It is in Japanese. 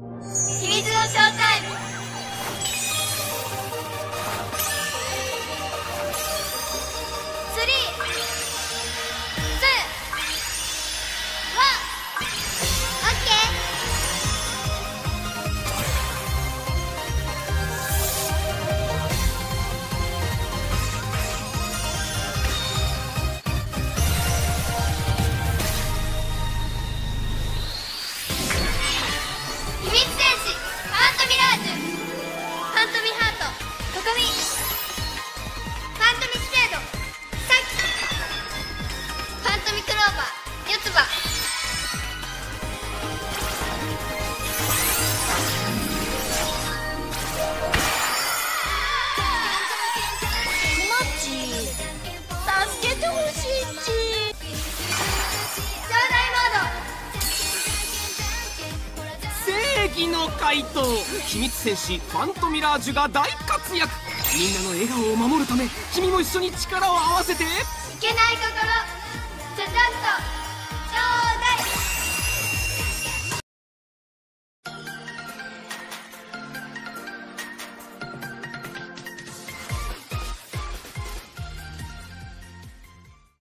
秘密のショータイム撃の怪盗秘密戦士ファントミラージュが大活躍。みんなの笑顔を守るため君も一緒に力を合わせて。いけないこと